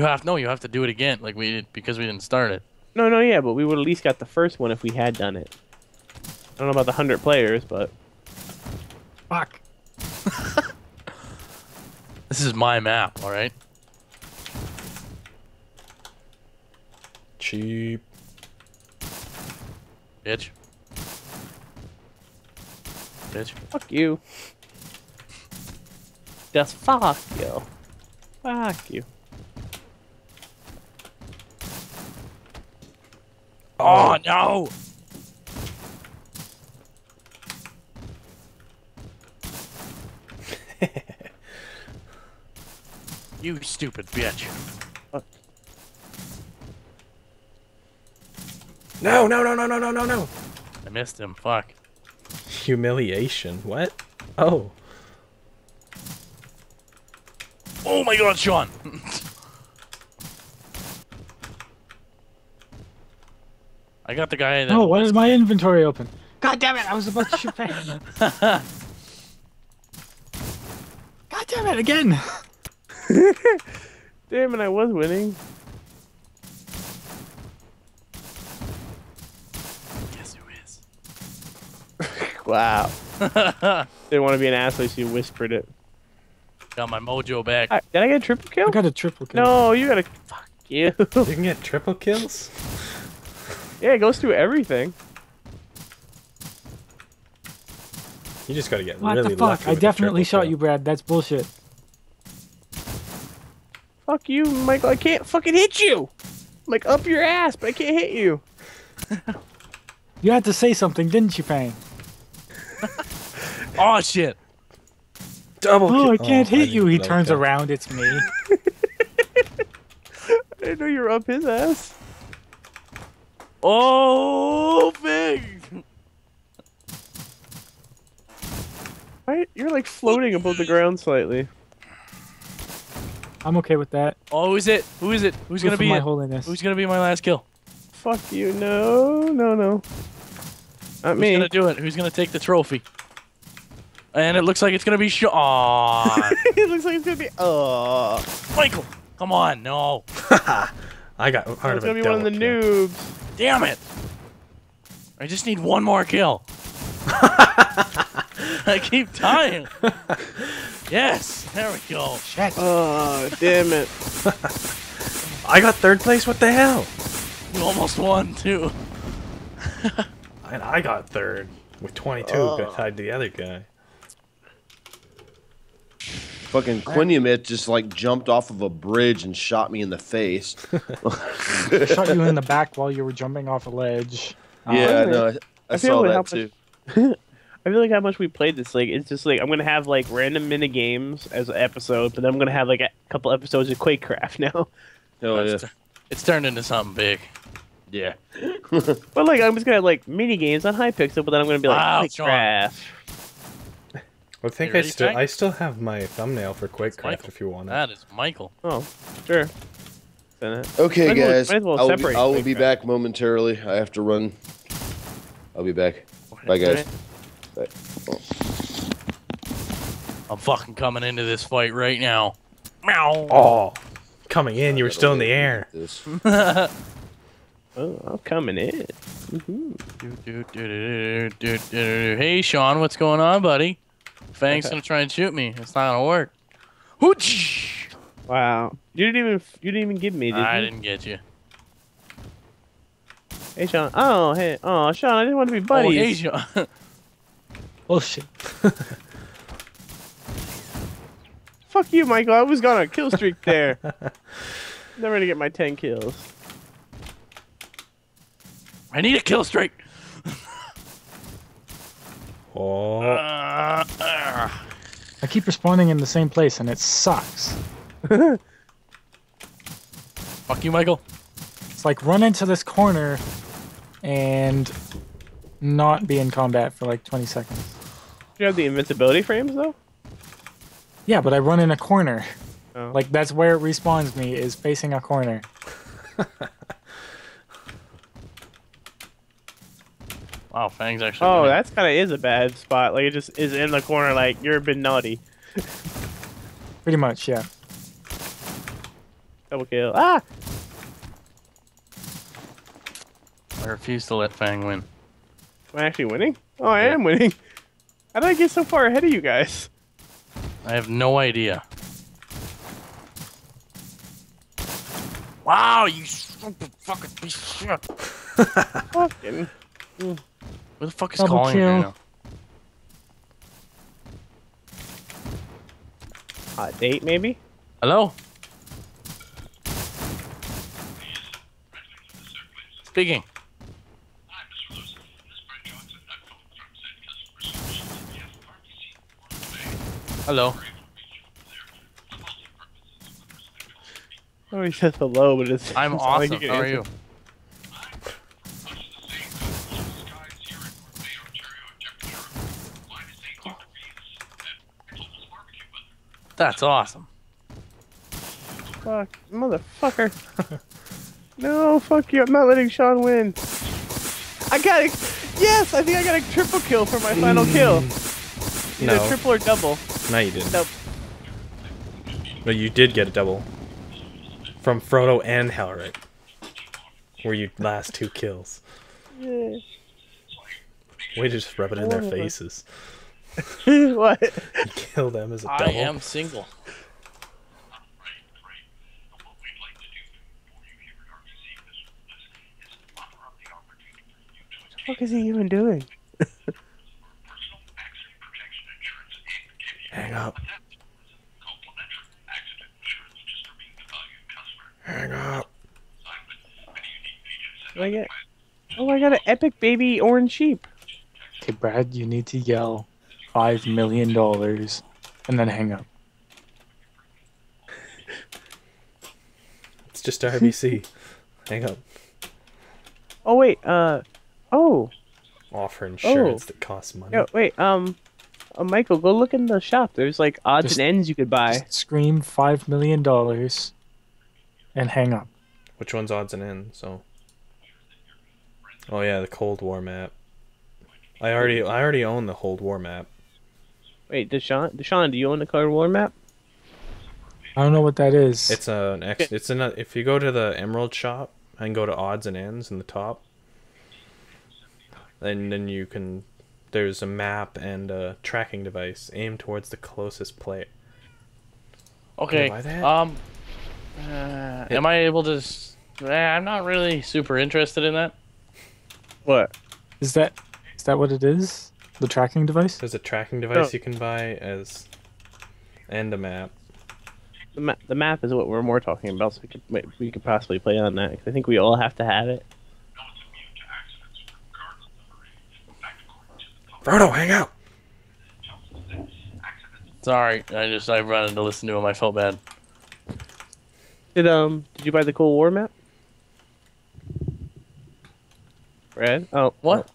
You have no. You have to do it again, like we did because we didn't start it. No, no, yeah, but we would at least got the first one if we had done it. I don't know about the hundred players, but Fuck. This is my map. All right. Cheap. Bitch. Bitch. fuck you. Just fuck you. Fuck you. Oh no! you stupid bitch. No, no, no, no, no, no, no, no. I missed him. Fuck. Humiliation. What? Oh. Oh my god, Sean! I got the guy that. No, why is my inventory open? God damn it! I was about to shoot Fang. God damn it! Again. Damn it, I was winning. Guess who is? Wow. Didn't want to be an asshole, so you whispered it. Got my mojo back. Alright, did I get a triple kill? I got a triple kill. No, you got a... Fuck you. You can get triple kills? Yeah, it goes through everything. You just gotta get What really the fuck? I definitely shot kill. you, Brad. That's bullshit. Fuck you, Michael. I can't fucking hit you. I'm like up your ass, but I can't hit you. You had to say something, didn't you, Fang? Oh shit! Double Oh, I can't Oh, hit you. He turns like that. around. It's me. I didn't know you were up his ass. Oh, big! Right? You're like floating above the ground slightly. I'm okay with that. Oh, who is it? Who is it? Who's Good gonna be my it? holiness? Who's gonna be my last kill? Fuck you. No, no, no. Not Who's me. Who's gonna do it? Who's gonna take the trophy? And it looks like it's gonna be Sean. it looks like it's gonna be. Oh, Michael, come on, no. I got part it's of gonna be one of the double kill. noobs. Damn it! I just need one more kill. I keep dying. yes, there we go. Shit. Oh, damn it. I got third place. What the hell? You almost won too. And I got third with 22 Oh. beside the other guy. Fucking Quinimet just like jumped off of a bridge and shot me in the face. I shot you in the back while you were jumping off a ledge. Yeah, man. no, I, I I feel saw like that how too. I feel like how much we played this. Like, it's just like I'm gonna have like random mini games as an episode, but then I'm gonna have like a couple episodes of Quakecraft now. Oh yeah, It's, it's turned into something big. yeah. But like, I'm just gonna have like mini games on Hypixel, but then I'm gonna be like Wow, Sean. Quakecraft. I think I still I still have my thumbnail for QuakeCraft if you want it. That is Michael. Oh, sure. Then it- Okay, Might as well- guys, might as well I will, be, I'll be back momentarily. I have to run. I'll be back. Bye, guys. Bye. I'm fucking coming into this fight right now. Meow. Oh, coming in, you were still in the air. This. Oh, I'm coming in. Hey, Sean, what's going on, buddy? Fang's Okay. gonna try and shoot me. It's not gonna work. Hooch! Wow, you didn't even you didn't even give me, did I you? didn't get you. Hey, Sean. Oh, hey, oh, Sean, I didn't want to be buddies. Oh, hey, Sean. oh shit. Fuck you, Michael. I was gonna kill streak there. Never gonna get my 10 kills. I need a kill streak. Oh, Uh, uh. I keep respawning in the same place and it sucks. Fuck you, Michael. It's like run into this corner and not be in combat for like 20 seconds. You have the invincibility frames though? Yeah, but I run in a corner. Oh. Like that's where it respawns me is facing a corner. Wow, Fang's actually. Oh, winning. that's kind of is a bad spot. Like it just is in the corner. Like you're a bit naughty. Pretty much, yeah. Double kill. Ah! I refuse to let Fang win. Am I actually winning? Oh, I Yeah. am winning. How did I get so far ahead of you guys? I have no idea. Wow, you stupid fucking piece of shit. Fucking. Who the fuck is Double calling you kill. now? Uh, Hot date, maybe? Hello? Speaking. Hello. Oh, he says hello, but it's. I'm it's like awesome. How are answer. you? That's awesome. Fuck, motherfucker. no, fuck you. I'm not letting Sean win. I got it. Yes, I think I got a triple kill for my final mm. kill. Either No. triple or double. No, you didn't. Nope. No, you did get a double. From Frodo and Halric. Were you last two kills. Yeah. We just rub it in their One of us. faces. what? You kill them as a double. I am single. What is he even doing? Hang up. Hang up. What I get? Oh, I got an epic baby orange sheep. Okay, Brad, you need to yell five million dollars and then hang up. It's just RBC. Hang up. Oh wait, uh, oh, Offer insurance that costs money. no, wait, um, uh, Michael, go look in the shop. There's like odds Just- and ends you could buy. Just scream five million dollars and hang up. Which one's odds and ends? So. Oh yeah, the Cold War map. I already, I already own the Cold War map. Wait, Deshaun, Deshaun, do you own the Color War map? I don't know what that is. It's a, an X. It's in a, if you go to the Emerald shop and go to odds and ends in the top, and then you can. There's a map and a tracking device aimed towards the closest plate. Okay. Um. Uh, am I able to? eh, I'm not really super interested in that. What? Is that is that what it is? The tracking device? There's a tracking device Oh. you can buy as, and a map. The, ma- the map is what we're more talking about, so we could wait, we could possibly play on that. 'cause I think we all have to have it. Frodo, hang out. Sorry, I just I wanted to listen to him. I felt bad. Did um did you buy the Cold War map? Red? Oh What?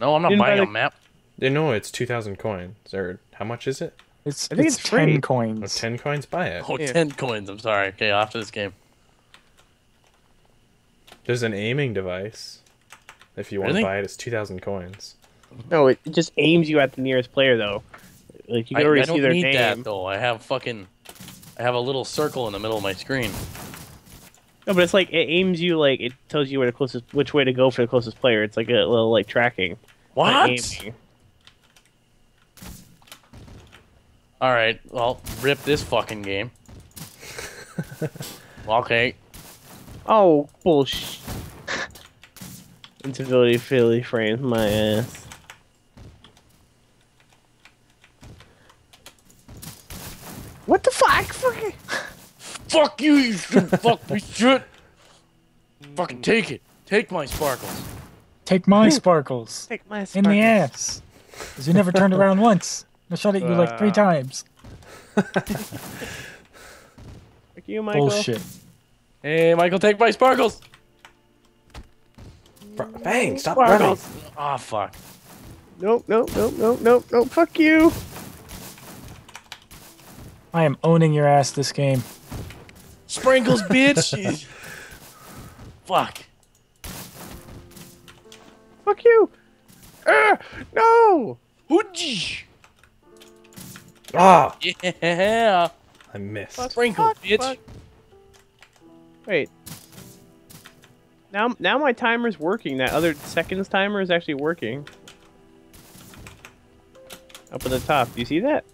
No, I'm not Didn't buy buying a the- map. Yeah, no, it's two thousand coins. Or how much is it? It's I think it's, it's ten free. Oh, coins. 10 coins. Buy it. Oh, Yeah. 10 coins. I'm sorry. Okay, after this game. There's an aiming device. If you want Really? to buy it, it's two thousand coins. No, it, it just aims you at the nearest player though. Like you I, can already I see don't their need that though. I have fucking. I have a little circle in the middle of my screen. No, but it's like it aims you like it tells you where the closest which way to go for the closest player. It's like a little like tracking. What? Like aiming. All right. Well, rip this fucking game. okay. Oh bullshit. Invincibility Philly frames my ass. What the fuck? Fucking- Fuck you, you stupid fuck me shit. Fucking take it. Take my sparkles. Take my sparkles Take my sparkles. in the ass. Because you never turned around once. I shot at you like three Uh. times. Fuck you, Michael. Bullshit. Hey, Michael, take my sparkles. Fr- Bang! Stop running! Sparkles. Ah, fuck. Nope, nope, nope, nope, nope, nope. Fuck you. I am owning your ass this game. Sprinkles, bitch. fuck. Fuck you. Ah, no. Hoochie. Ah! Yeah. I missed. Fuck. Sprinkles, Fuck, bitch. fuck. Wait. Now, now my timer's working. That other seconds timer is actually working. Up at the top. Do you see that?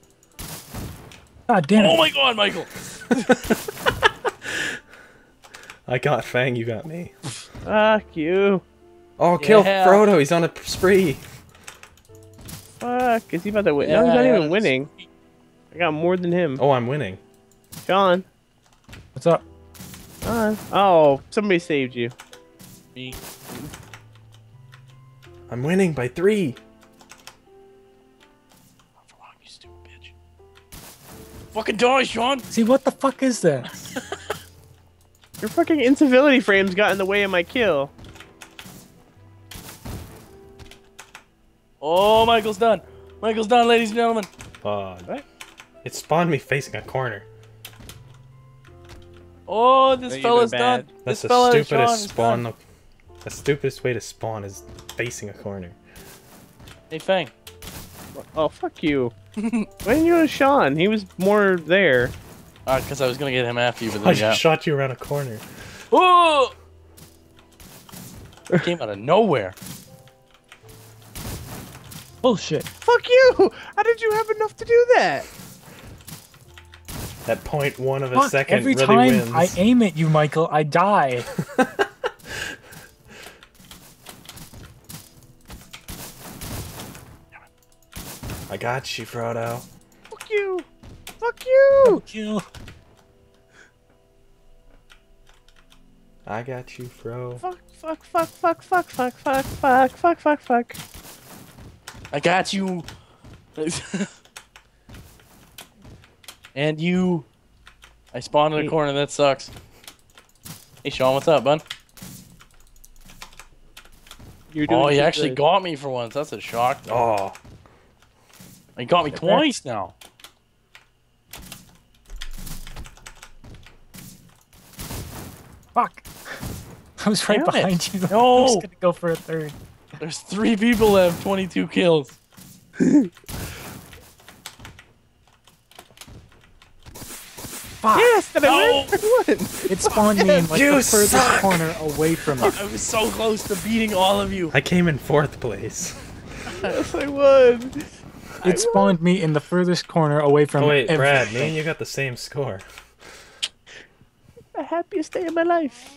God damn it. Oh my god, Michael! I got Fang, you got me. Fuck you. Oh, kill Yeah. Frodo. He's on a spree. Fuck. Is he about to win? no, he's not Yeah, even that's winning. I got more than him. Oh, I'm winning. Sean. What's up? Sean. Oh, somebody saved you. Me. I'm winning by three. Not for long, you stupid bitch. Fucking die, Sean! See, what the fuck is that? Your fucking invincibility frames got in the way of my kill. Oh, Michael's done. Michael's done, ladies and gentlemen. What? It spawned me facing a corner. Oh, this That you've fella's done. That's this the stupidest Sean, is spawn. done. The stupidest way to spawn is facing a corner. Hey, Fang. Oh, fuck you. Why didn't you go Sean? He was more there. Uh, because I was gonna get him after you, but I then just yeah. shot you around a corner. Oh! It Came out of nowhere. Bullshit. Fuck you! How did you have enough to do that? That point one of a Fuck, second every really time wins. I aim at you, Michael, I die. I got you, Frodo. Fuck you! Fuck you! Kill. I got you, Fro. Fuck, fuck, fuck, fuck, fuck, fuck, fuck, fuck, fuck, fuck, fuck. I got you. and you. I spawned in a corner. That sucks. Hey, Sean, what's up, bud? You're oh, doing Oh, he actually good. got me for once. That's a shock. Oh, He got me twice now. Fuck. I was right Damn it. behind you. I No. was gonna go for a third. There's three people that have 22 kills. Fuck. Yes, did I No. win? I won. It spawned me in like You the furthest suck. corner away from it. I was so close to beating all of you. I came in fourth place. Yes, I won. It spawned me in the furthest corner away from Oh wait, Brad, me and you got the same score. The happiest day of my life.